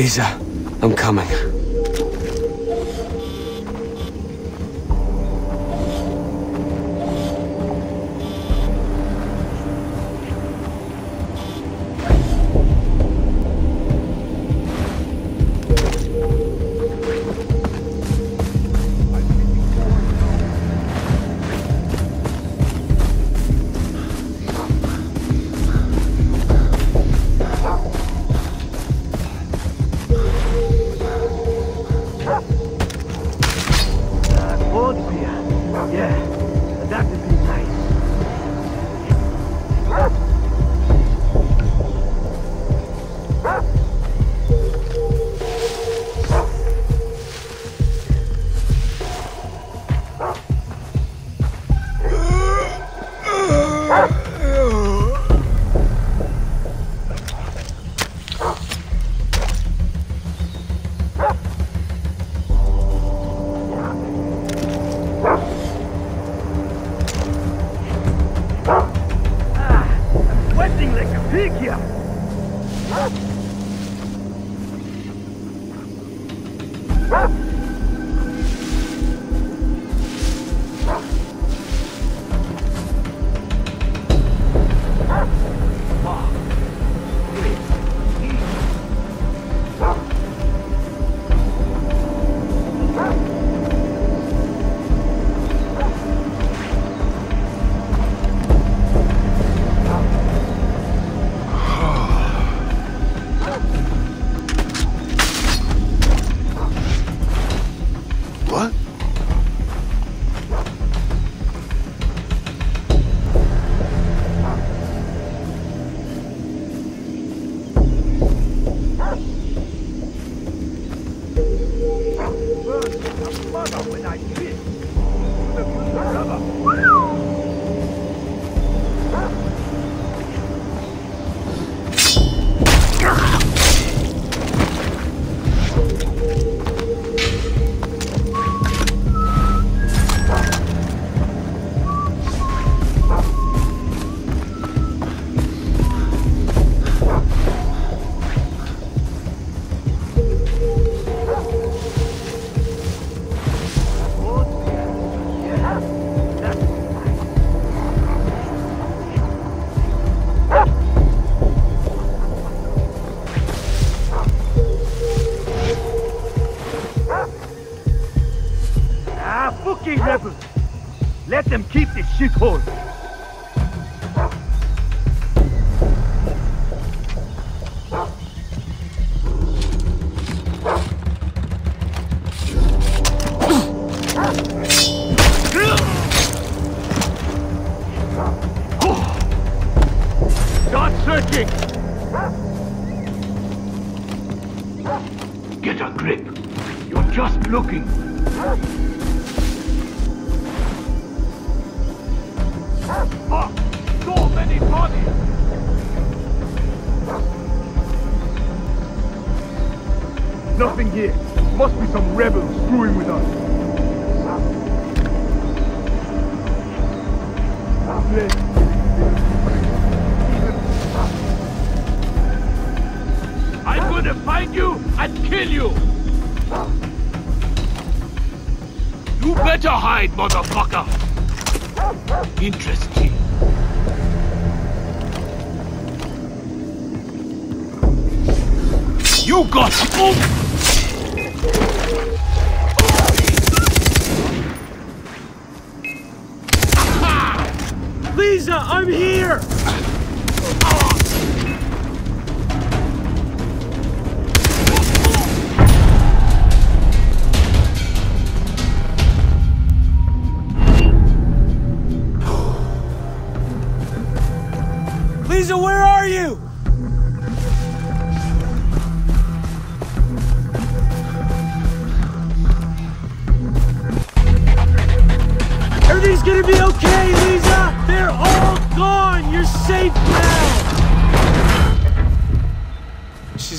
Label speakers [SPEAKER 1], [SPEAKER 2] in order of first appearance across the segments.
[SPEAKER 1] Liza, I'm coming.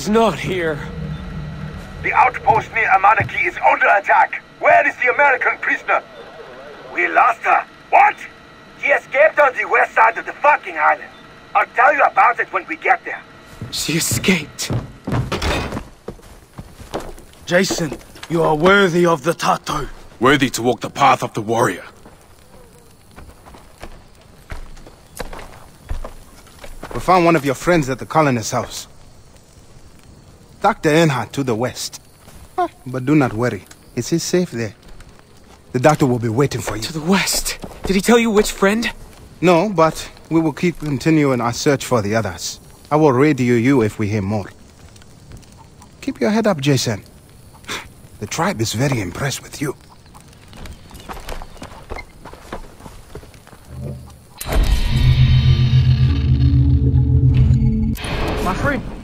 [SPEAKER 1] She's not here.
[SPEAKER 2] The outpost near Amanaki is under attack. Where is the American prisoner? We lost her. What? She escaped on the west side of the fucking island. I'll tell you about it when we get there.
[SPEAKER 1] She escaped.
[SPEAKER 3] Jason, you are worthy of the tattoo.
[SPEAKER 4] Worthy to walk the path of the warrior.
[SPEAKER 5] We found one of your friends at the colonist's house. Dr. Earnhardt to the west. But do not worry. It is safe there. The doctor will be waiting for you.
[SPEAKER 6] To the west. Did he tell you which friend?
[SPEAKER 5] No, but we will keep continuing our search for the others. I will radio you if we hear more. Keep your head up, Jason. The tribe is very impressed with you.
[SPEAKER 3] My friend.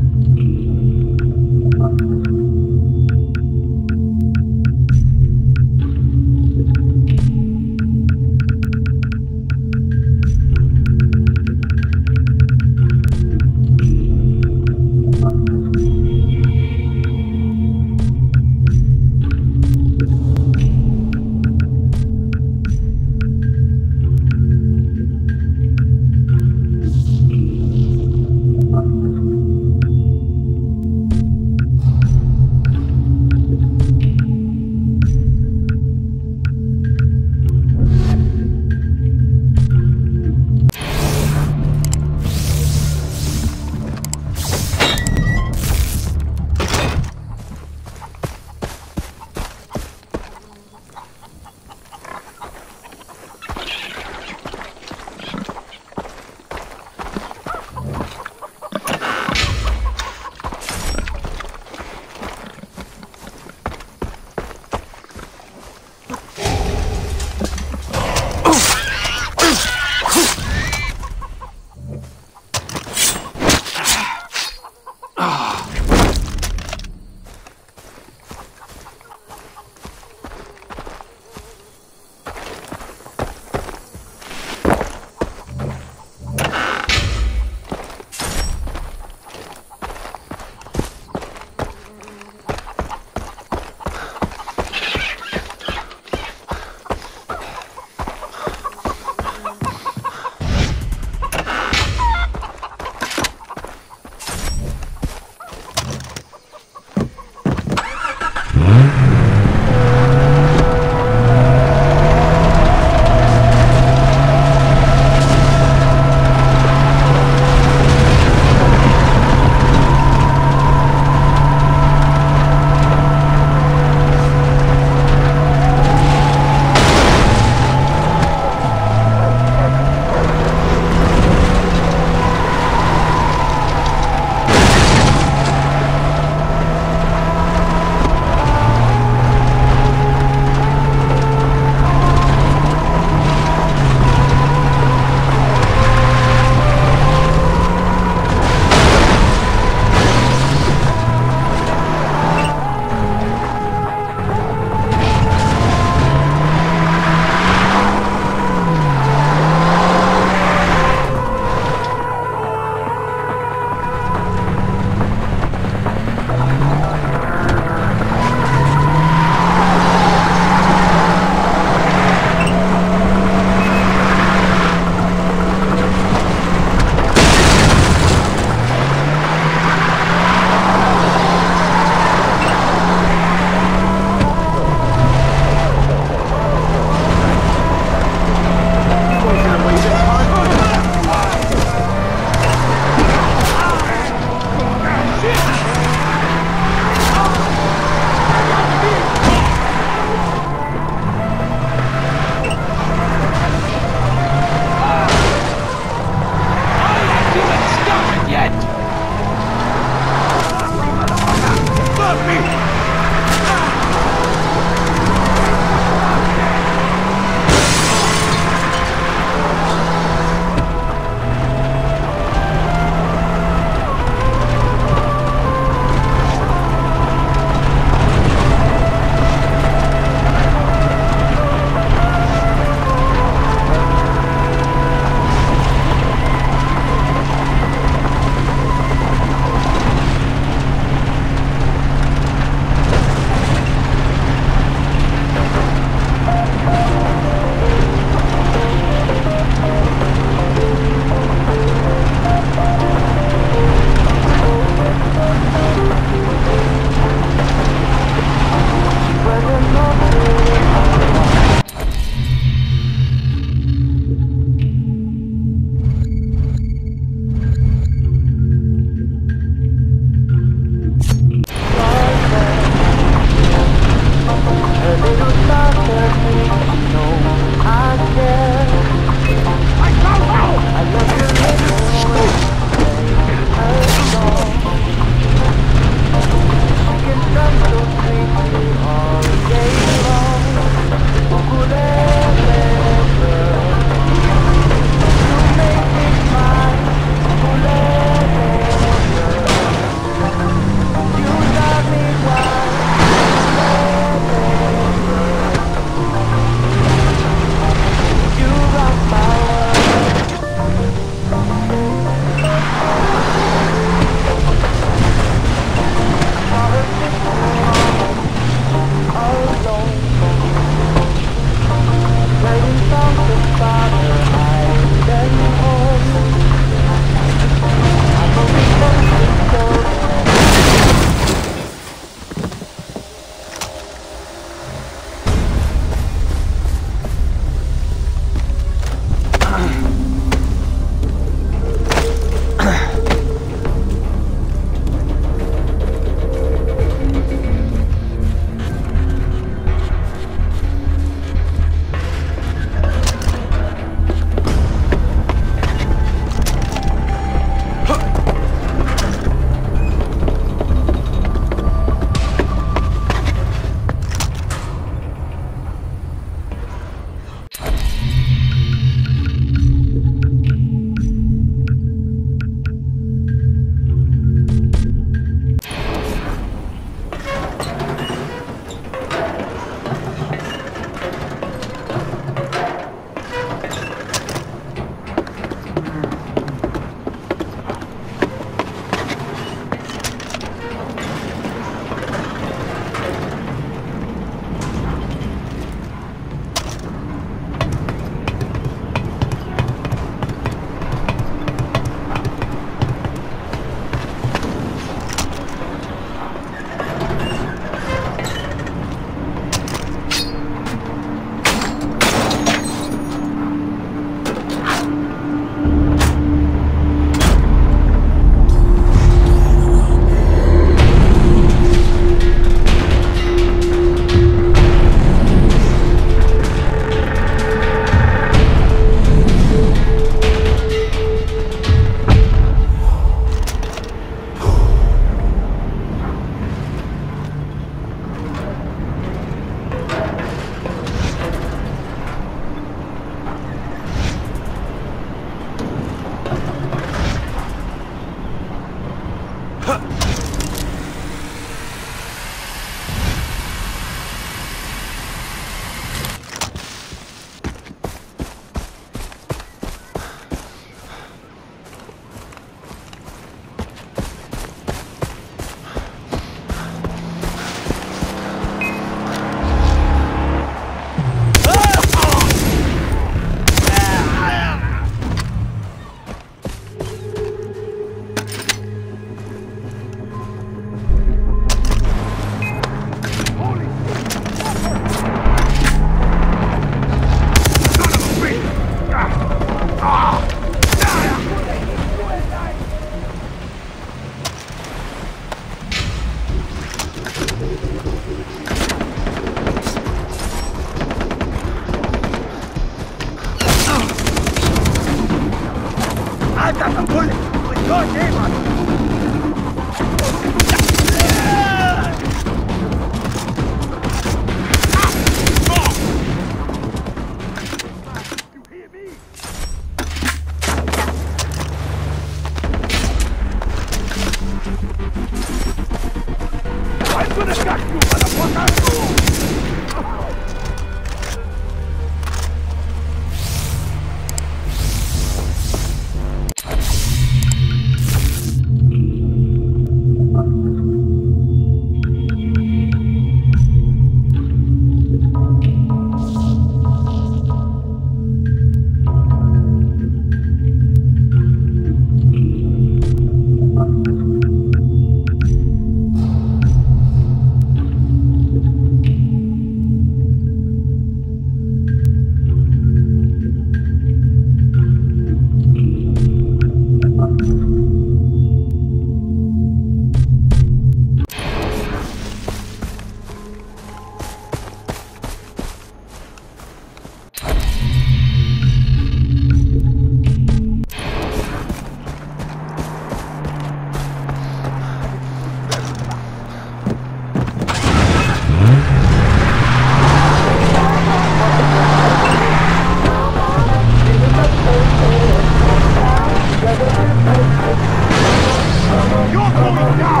[SPEAKER 7] Oh, my God!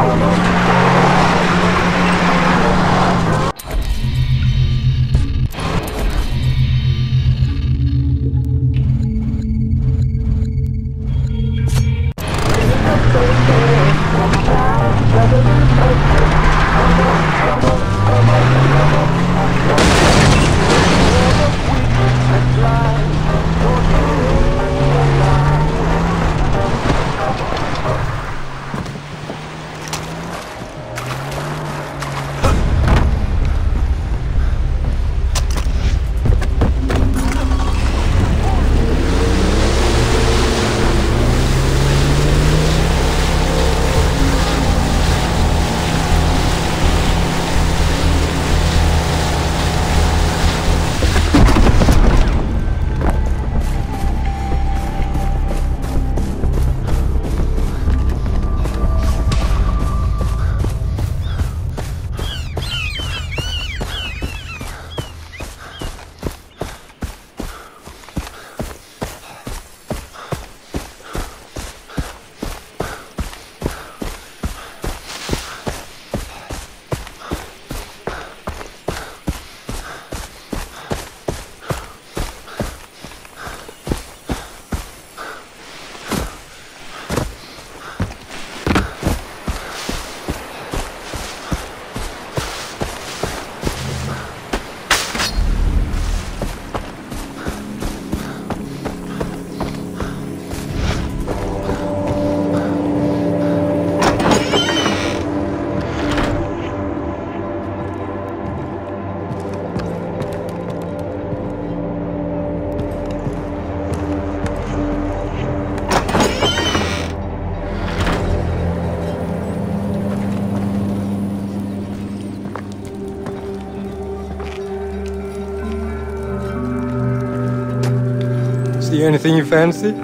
[SPEAKER 8] See anything you fancy?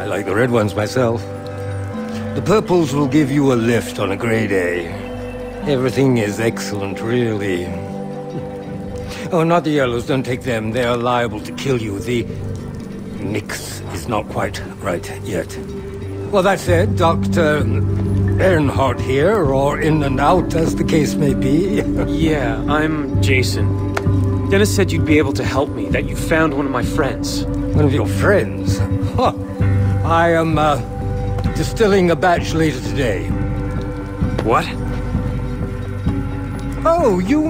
[SPEAKER 8] I like the red ones myself. The purples will give you a lift on a gray day. Everything is excellent, really. Oh, not the yellows. Don't take them. They are liable to kill you. The mix is not quite right yet. Well, that said, Dr. Earnhardt here, or in and out, as the case may be.
[SPEAKER 6] Yeah, I'm Jason. Dennis said you'd be able to help me, that you found one of my friends.
[SPEAKER 8] One of your friends? Huh. I am, uh, distilling a batch later today.
[SPEAKER 6] What?
[SPEAKER 8] Oh, you...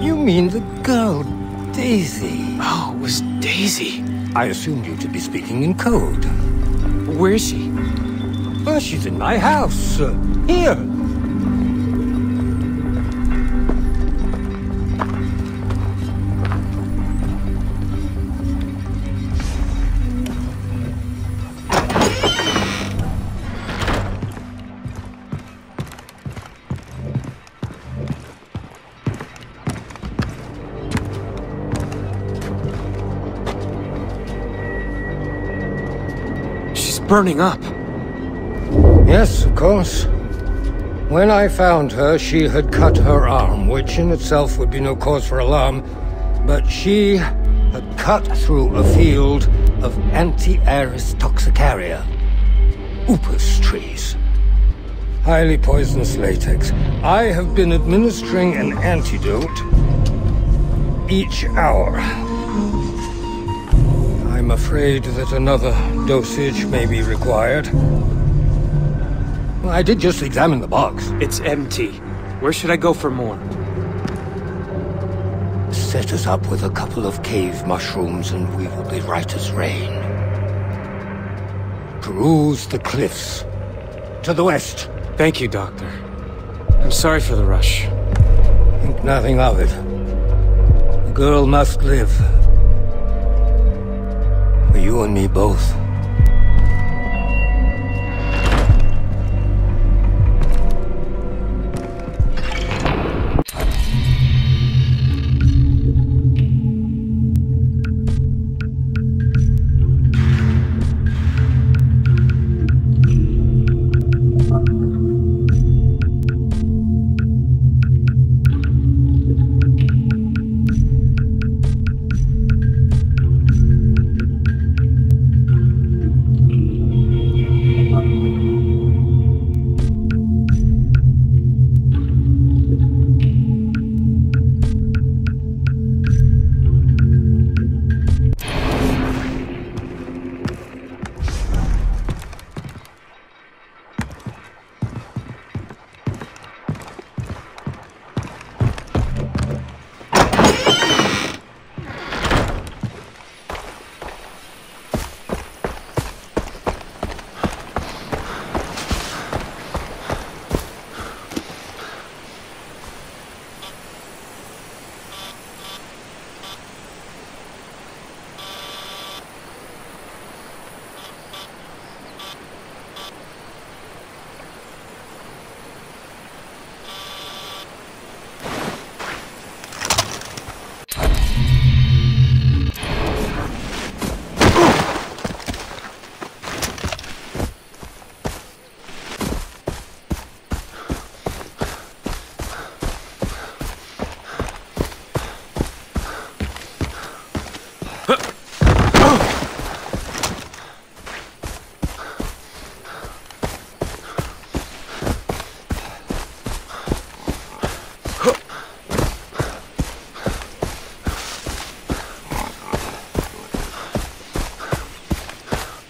[SPEAKER 8] You mean the girl, Daisy.
[SPEAKER 6] Oh, it was Daisy.
[SPEAKER 8] I assumed you to be speaking in code.
[SPEAKER 6] Where is she?
[SPEAKER 8] Well, she's in my house. Uh, here.
[SPEAKER 6] Burning up.
[SPEAKER 8] Yes, of course. When I found her, she had cut her arm, which in itself would be no cause for alarm, but she had cut through a field of Antiaris toxicaria, upas trees. Highly poisonous latex. I have been administering an antidote each hour. Afraid that another dosage may be required. I did just examine the box.
[SPEAKER 6] It's empty. Where should I go for more?
[SPEAKER 8] Set us up with a couple of cave mushrooms and we will be right as rain. Peruse the cliffs. To the west.
[SPEAKER 6] Thank you, Doctor. I'm sorry for the rush.
[SPEAKER 8] Think nothing of it. The girl must live. You and me both.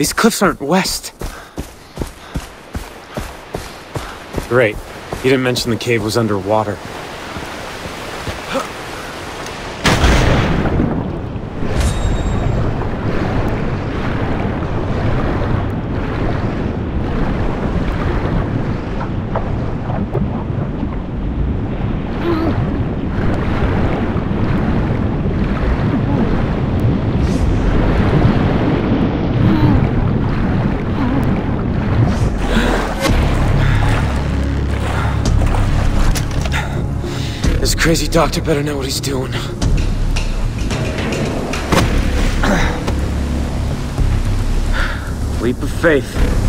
[SPEAKER 6] These cliffs aren't west. Great. You didn't mention the cave was underwater. Crazy doctor better know what he's doing. Leap of faith.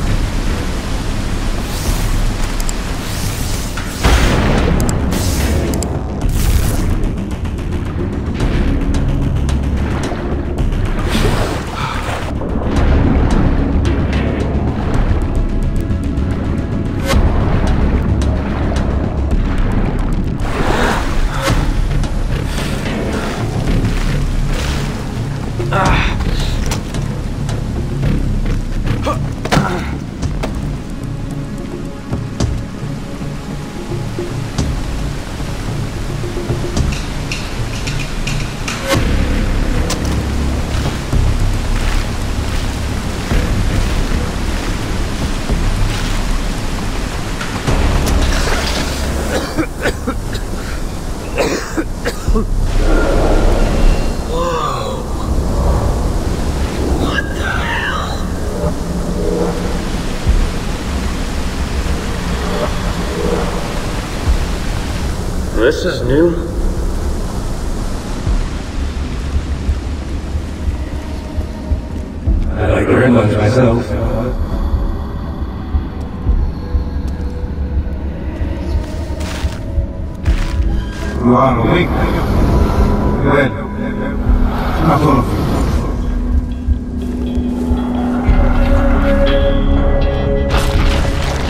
[SPEAKER 8] I like gremlins myself.
[SPEAKER 9] Luano, vem. Velho, te matou no filho.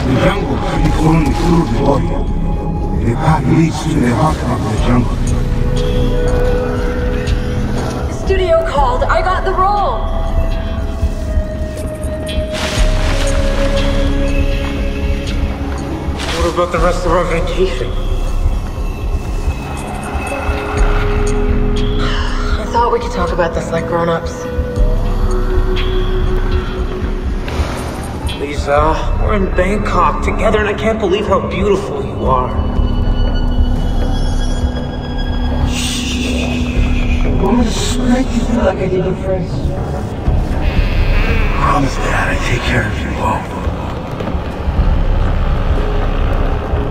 [SPEAKER 9] The jungle should only through the body. The path leads to the heart of the jungle.
[SPEAKER 10] Studio called. I got the role.
[SPEAKER 6] What about the rest of our vacation?
[SPEAKER 10] I thought we could talk about this like grown-ups.
[SPEAKER 6] Liza, we're in Bangkok together and I can't believe how beautiful you are.
[SPEAKER 8] I'm gonna smack you like I did at first.
[SPEAKER 2] Promise, Dad, I take care of you both.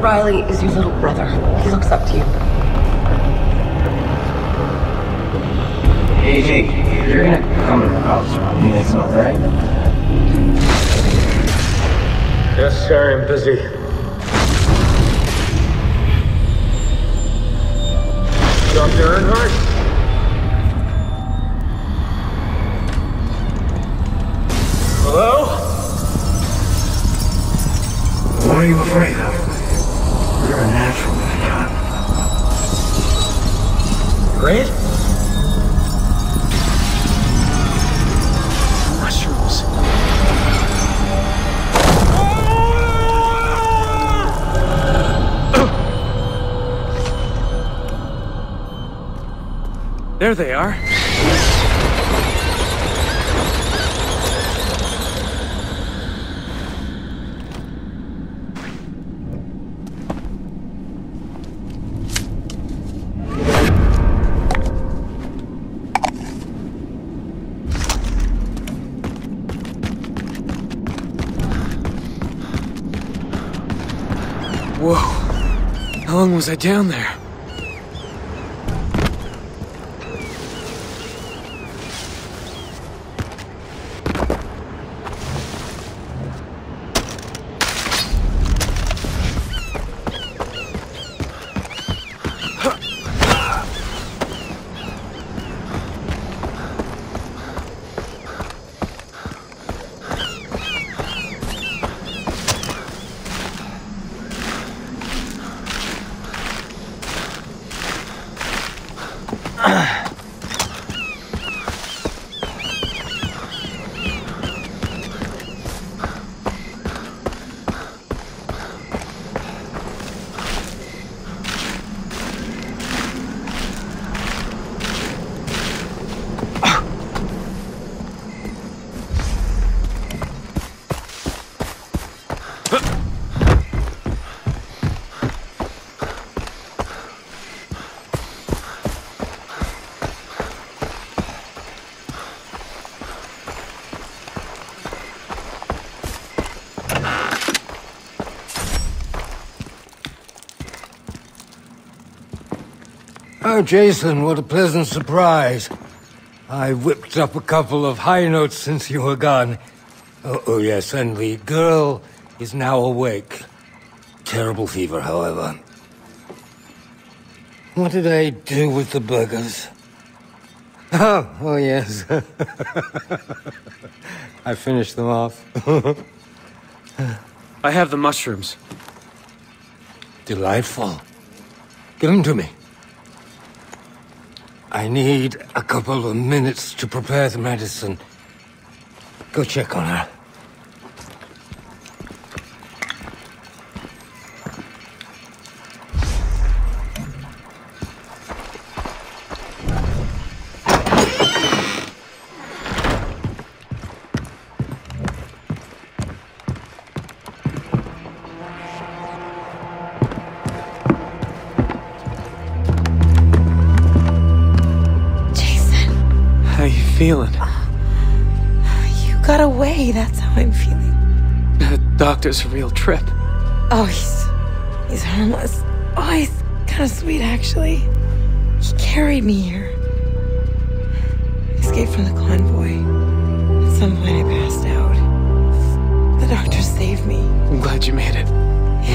[SPEAKER 10] Riley is your little brother. He looks up to you.
[SPEAKER 11] Hey, Jake, you're gonna come to the house around that's not right.
[SPEAKER 6] Yes, sir, I'm busy. Dr. Earnhardt? Great? Mushrooms. There they are. Was I down there?
[SPEAKER 8] Oh, Jason, what a pleasant surprise. I whipped up a couple of high notes since you were gone. Oh, oh yes, and the girl is now awake. Terrible fever, however. What did I do with the burgers? Oh, oh yes. I finished them off.
[SPEAKER 6] I have the mushrooms.
[SPEAKER 8] Delightful. Give them to me. I need a couple of minutes to prepare the medicine. Go check on her.
[SPEAKER 6] Doctor's a real trip.
[SPEAKER 10] Oh, he's he's harmless. Oh, he's kind of sweet, actually. He carried me here. Escaped from the convoy. At some point, I passed out. The doctor saved me.
[SPEAKER 6] I'm glad you made it.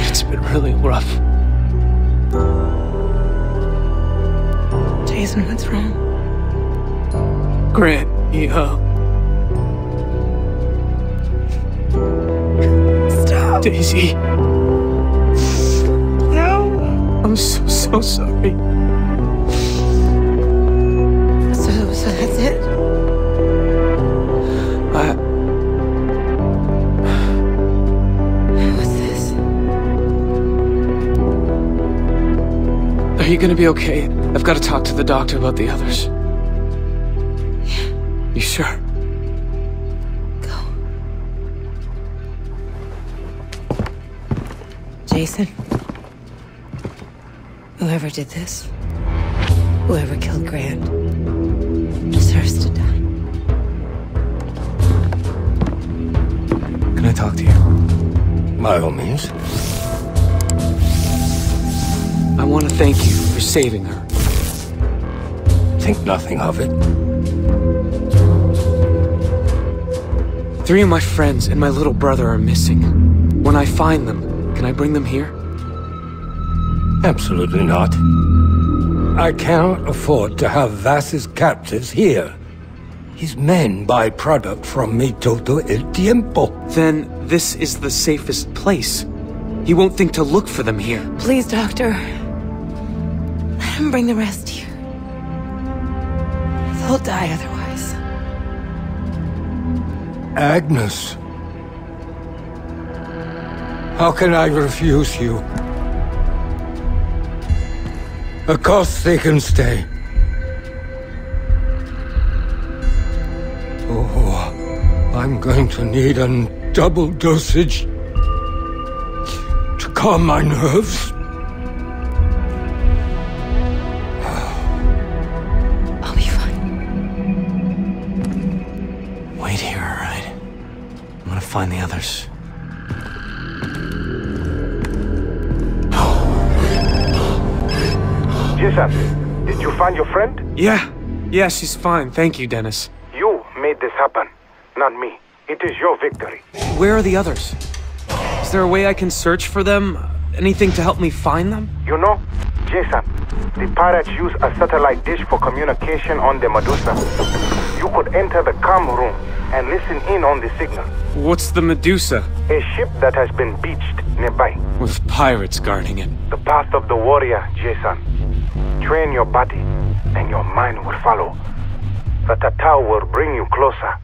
[SPEAKER 6] It's been really rough.
[SPEAKER 10] Jason, what's wrong?
[SPEAKER 6] Grant, he, uh, Daisy.
[SPEAKER 10] No.
[SPEAKER 6] I'm so, so sorry.
[SPEAKER 10] So, so that's it?
[SPEAKER 6] I,
[SPEAKER 10] What's this?
[SPEAKER 6] are you gonna be okay? I've got to talk to the doctor about the others. You sure?
[SPEAKER 10] Whoever did this, whoever killed Grant, deserves to die.
[SPEAKER 6] Can I talk to you?
[SPEAKER 8] By all means.
[SPEAKER 6] I want to thank you for saving her.
[SPEAKER 8] Think nothing of it.
[SPEAKER 6] Three of my friends and my little brother are missing. When I find them, can I bring them here?
[SPEAKER 8] Absolutely not. I cannot afford to have Vaas's captives here. His men buy product from me todo el tiempo.
[SPEAKER 6] Then this is the safest place. He won't think to look for them here.
[SPEAKER 10] Please, Doctor. Let him bring the rest here. They'll die otherwise.
[SPEAKER 8] Agnes. How can I refuse you? Of course they can stay. Oh, I'm going to need a double dosage to calm my nerves.
[SPEAKER 10] I'll be fine.
[SPEAKER 6] Wait here, alright? I'm gonna find the others.
[SPEAKER 5] Did you find your friend?
[SPEAKER 6] Yeah, yeah, she's fine. Thank you, Dennis.
[SPEAKER 5] You made this happen, not me. It is your victory.
[SPEAKER 6] Where are the others? Is there a way I can search for them? Anything to help me find them?
[SPEAKER 5] You know, Jason, the pirates use a satellite dish for communication on the Medusa. You could enter the com room and listen in on the signal.
[SPEAKER 6] What's the Medusa?
[SPEAKER 5] A ship that has been beached nearby.
[SPEAKER 6] With pirates guarding it.
[SPEAKER 5] The path of the warrior, Jason. Train your body, and your mind will follow. The Tatau will bring you closer.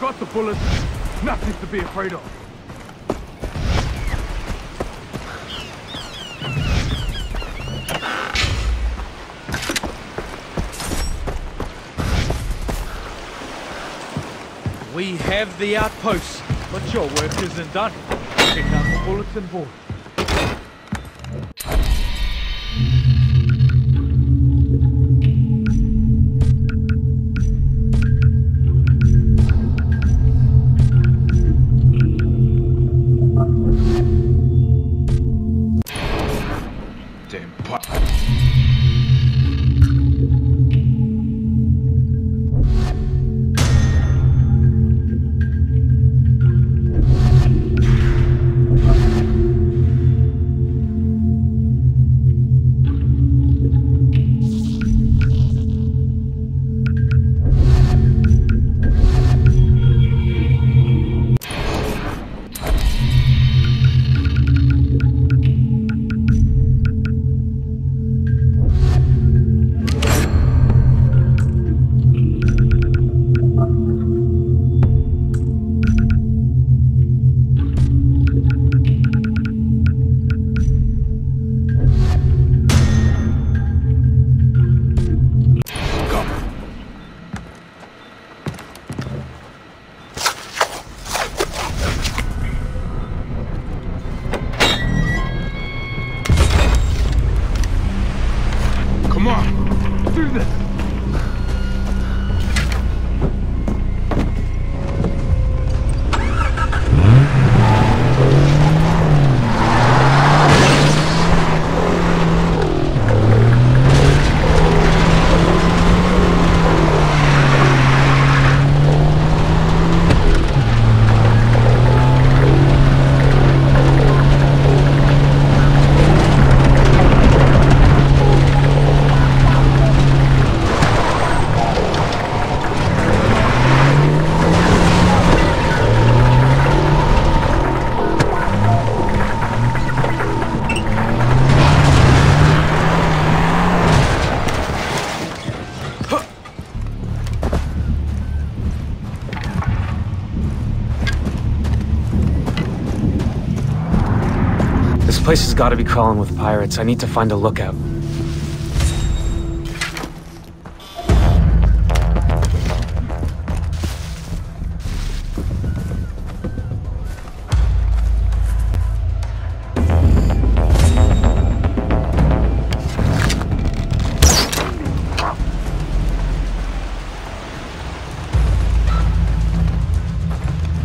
[SPEAKER 1] Got the bullets. Nothing to be afraid of. We have the outpost, but your work isn't done. Pick up the bulletin board.
[SPEAKER 12] On!
[SPEAKER 1] Do this!
[SPEAKER 6] This place has got to be crawling with pirates. I need to find a lookout.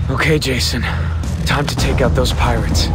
[SPEAKER 6] Okay, Jason. Time to take out those pirates.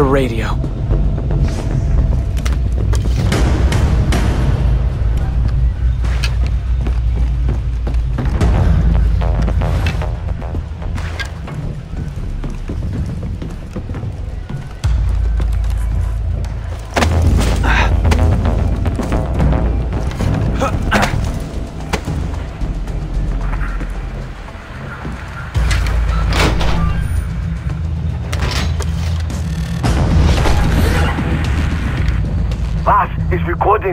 [SPEAKER 5] The
[SPEAKER 6] radio.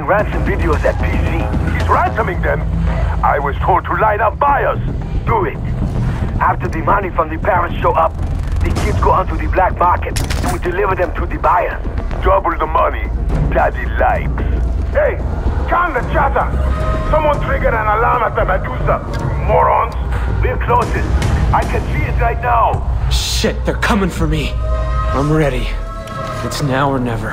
[SPEAKER 2] Ransom videos at PC.
[SPEAKER 5] He's ransoming them. I was told to line up buyers.
[SPEAKER 2] Do it. After the money from the parents show up, the kids go onto the black market and we deliver them to the buyers.
[SPEAKER 5] Double the money. Daddy likes. Hey, calm the chatter. Someone triggered an alarm at the Medusa. Morons.
[SPEAKER 2] We're closest. I can see it right now.
[SPEAKER 6] Shit, they're coming for me. I'm ready. It's now or never.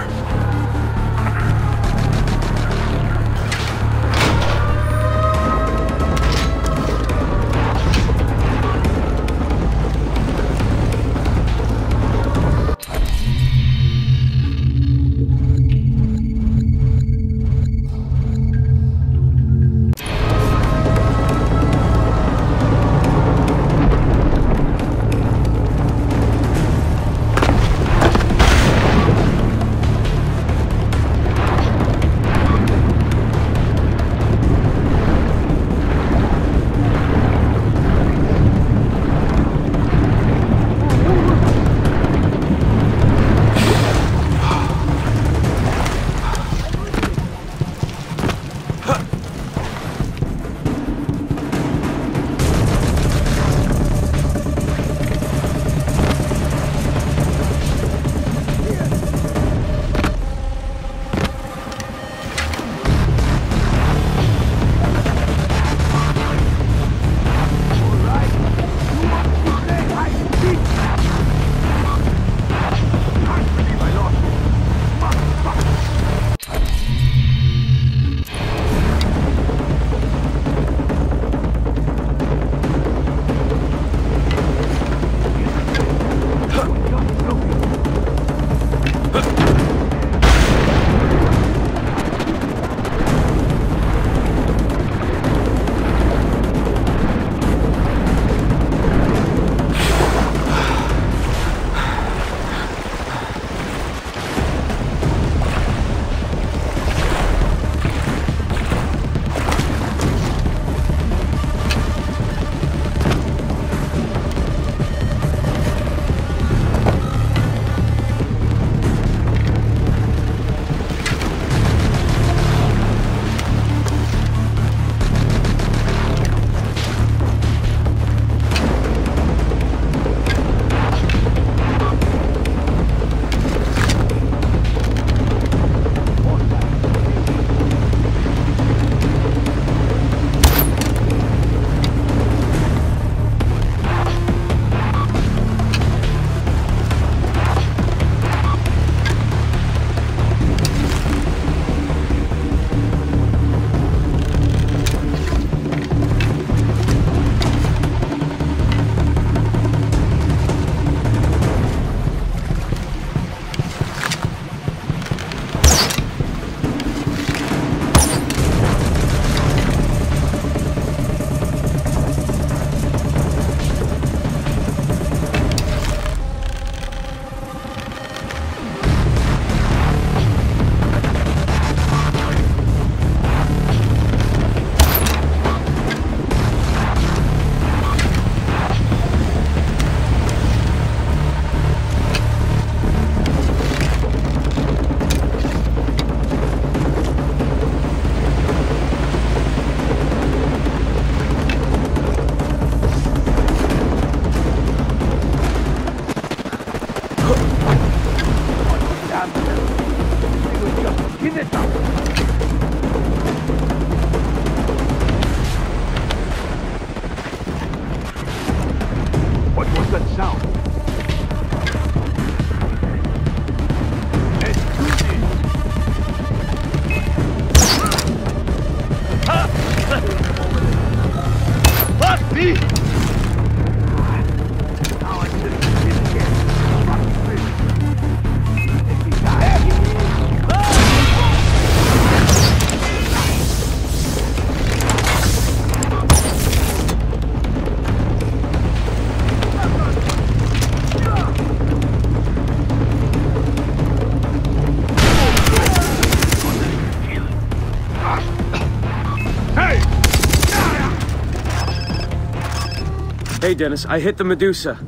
[SPEAKER 6] Dennis, I hit the Medusa.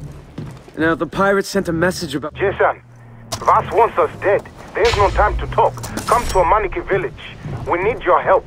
[SPEAKER 6] Now, the pirates sent a message about...
[SPEAKER 5] Jason, Vaas wants us dead. There's no time to talk. Come to Amaniki village. We need your help.